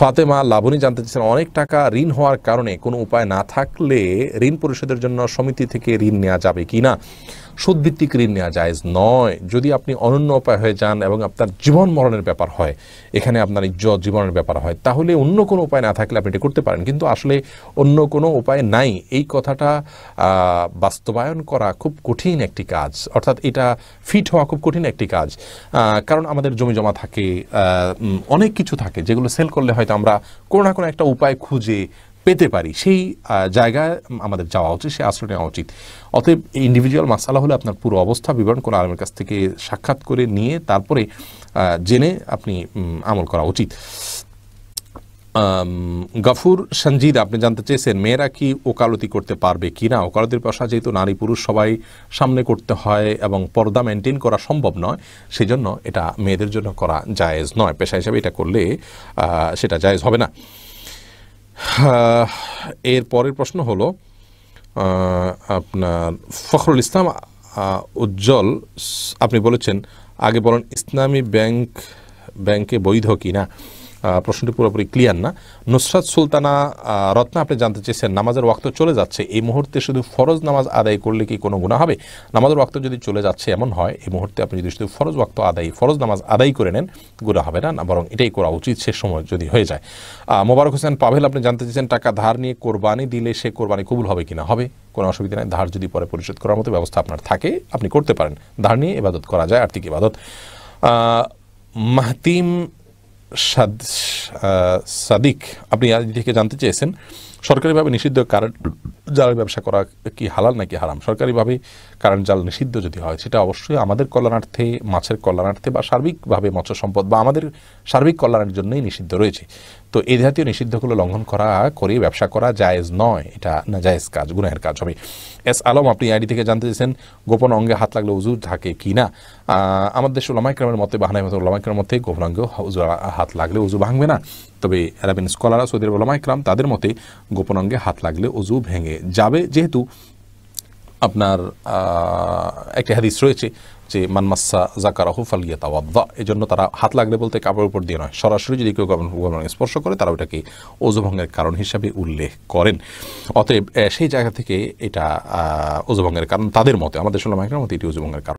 ফাতেমা লাবণী জানতে চাচ্ছেন অনেক টাকা ঋণ হওয়ার কারণে কোনো উপায় না থাকলে ঋণ পরিশোধের জন্য সমিতি থেকে ঋণ নেওয়া যাবে কি না? সুদভিত্তিক ঋণ নেওয়া জায়েজ নয়। যদি আপনি অনন্য উপায় হয়ে যান এবং আপনার জীবন মরণের ব্যাপার হয়, এখানে আপনার ইজ্জত জীবনের ব্যাপার হয়, তাহলে অন্য কোনো উপায় না থাকলে আপনি এটা করতে পারেন। কিন্তু আসলে অন্য কোনো উপায় নাই। এই কথাটা বাস্তবায়ন করা খুব কঠিন একটি কাজ। অর্থাৎ এটা ফিট হওয়া খুব কঠিন একটি কাজ। কারণ আমাদের জমি জমা থাকে অনেক কিছু থাকে যেগুলো সেল করলে হয়তো আমরা কোনো না কোনো একটা উপায় খুঁজে পেতে পারি। সেই জায়গায় আমাদের যাওয়া উচিত সে আশ্রয় নেওয়া উচিত। অতএব ইন্ডিভিজুয়াল মাসালা হলে আপনার পুরো অবস্থা বিবরণ কোনো আলমের কাছ থেকে সাক্ষাৎ করে নিয়ে তারপরে জেনে আপনি আমল করা উচিত। গফুর সঞ্জিদ, আপনি জানতে চেয়েছেন, মেয়েরা কি ওকালতি করতে পারবে কি না? ওকালতির পেশা যেহেতু নারী পুরুষ সবাই সামনে করতে হয় এবং পর্দা মেনটেন করা সম্ভব নয় সেই জন্য এটা মেয়েদের জন্য করা জায়েজ নয়। পেশা হিসাবে এটা করলে সেটা জায়েজ হবে না। এর পরের প্রশ্ন হলো আপনার ফখরুল ইসলাম উজ্জ্বল আপনি বলেছেন, আগে বলেন ইসলামী ব্যাংক, ব্যাংকে বৈধ কি না প্রশ্নটি পুরোপুরি ক্লিয়ার না। নুসরাত সুলতানা রত্না, আপনি জানতে চেয়েছেন নামাজের ওয়াক্ত চলে যাচ্ছে, এই মুহূর্তে শুধু ফরজ নামাজ আদায় করলে কি কোনো গুণা হবে? নামাজের ওয়াক্ত যদি চলে যাচ্ছে এমন হয়, এই মুহূর্তে আপনি যদি শুধু ফরজ ওয়াক্ত আদায়, ফরজ নামাজ আদায় করে নেন গুণা হবে না না, বরং এটাই করা উচিত সে সময় যদি হয়ে যায়। মোবারক হোসেন পাভেল, আপনি জানতে চেয়েছেন টাকা ধার নিয়ে কোরবানি দিলে সে কোরবানি কবুল হবে কিনা? হবে। কোনো অসুবিধা নেই, ধার যদি পরে পরিশোধ করার মতো ব্যবস্থা আপনার থাকে, আপনি করতে পারেন। ধার নিয়ে ইবাদত করা যায়, আর্থিক ইবাদত। মাহতিম সাদিক, আপনি থেকে জানতে চেয়েছেন, সরকারিভাবে নিষিদ্ধ কার্ড যারা ব্যবসা করা কি হালাল নাকি হারাম? সরকারিভাবে কারেন্ট জাল নিষিদ্ধ যদি হয়, সেটা অবশ্যই আমাদের কল্যাণার্থে, মাছের কল্যাণার্থে বা সার্বিকভাবে মৎস্য সম্পদ বা আমাদের সার্বিক কল্যাণের জন্যই নিষিদ্ধ রয়েছে। তো এই জাতীয় নিষিদ্ধগুলো লঙ্ঘন করা, করে ব্যবসা করা জায়েজ নয়, এটা না জায়েজ কাজ, গুনাহের কাজ হবে। এস আলম, আপনি আইডি থেকে জানতে চেয়েছেন, গোপন অঙ্গে হাত লাগলে উজু থাকে কি না? আমাদের দেশে ওলামাইক্রামের মতে বাহানাই মতো ওলামাইক্রামের মধ্যে গোপন অঙ্গে হাত লাগলে উজু ভাঙবে না। তবে অ্যারাবিন স্কলার সৌদি আরব ওলামাইক্রাম তাদের মতে গোপন অঙ্গে হাত লাগলে উজু ভেঙে যাবে। যেহেতু আপনার একটা হাদিস রয়েছে যে মানমাসা জাকারাহু ফালিয়া তাওয়াদ্দা এই জন্য তারা হাত লাগলে বলতে কাপড়ের উপর দিয়ে নয়, সরাসরি যদি কেউ গভর্নমেন্ট স্পর্শ করে, তারা ওটাকে ওজুভঙ্গের কারণ হিসাবে উল্লেখ করেন। অতএব সেই জায়গা থেকে এটা ওজুভঙ্গের কারণ, তাদের মতে, আমাদের সোলামাইকের মতে এটি ওজুভঙ্গের কারণ।